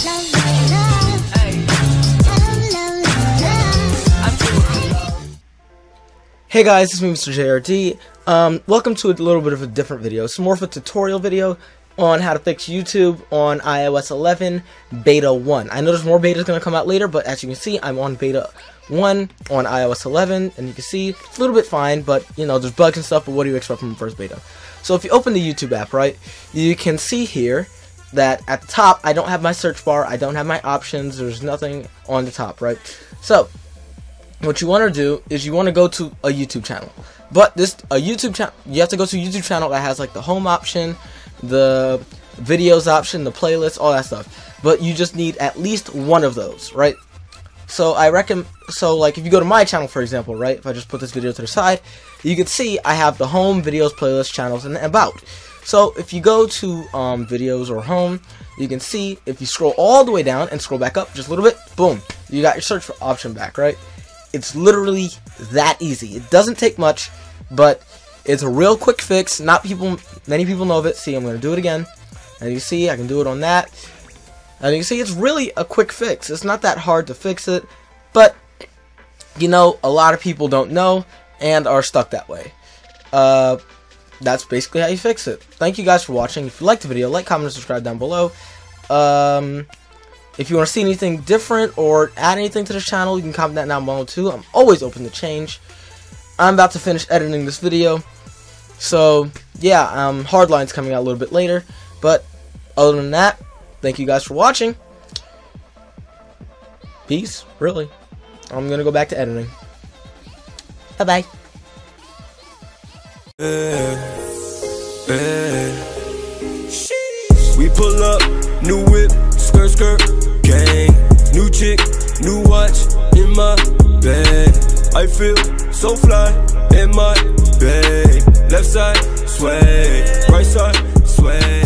Hey guys, it's me Mr. JRD. Um, welcome to a little bit of a different video. It's more of a tutorial video on how to fix YouTube on iOS 11 Beta 1. I know there's more betas going to come out later, but as you can see, I'm on Beta 1 on iOS 11, and you can see it's a little bit fine, but you know, there's bugs and stuff, but what do you expect from the first beta? So if you open the YouTube app, right, you can see here that at the top, I don't have my search bar, I don't have my options, there's nothing on the top, right? So, what you want to do is you want to go to a YouTube channel. But this a YouTube channel, you have to go to a YouTube channel that has like the home option, the videos option, the playlist, all that stuff. But you just need at least one of those, right? So I reckon, so like if you go to my channel, for example, right? If I just put this video to the side, you can see I have the home, videos, playlist, channels, and about. So if you go to um, videos or home, you can see if you scroll all the way down and scroll back up just a little bit, boom, you got your search for option back, right? It's literally that easy. It doesn't take much, but it's a real quick fix. Not people, many people know of it. See, I'm going to do it again. And you see, I can do it on that. And you see, it's really a quick fix. It's not that hard to fix it, but you know, a lot of people don't know and are stuck that way. Uh, that's basically how you fix it. Thank you guys for watching. If you liked the video, like, comment, and subscribe down below. Um, if you want to see anything different or add anything to the channel, you can comment that down below too. I'm always open to change. I'm about to finish editing this video. So, yeah, um, Hardline's coming out a little bit later. But, other than that, thank you guys for watching. Peace, really. I'm going to go back to editing. Bye-bye. Eh, eh. We pull up, new whip, skirt, skirt gang. New chick, new watch in my bag. I feel so fly in my bag. Left side, sway. Right side, sway.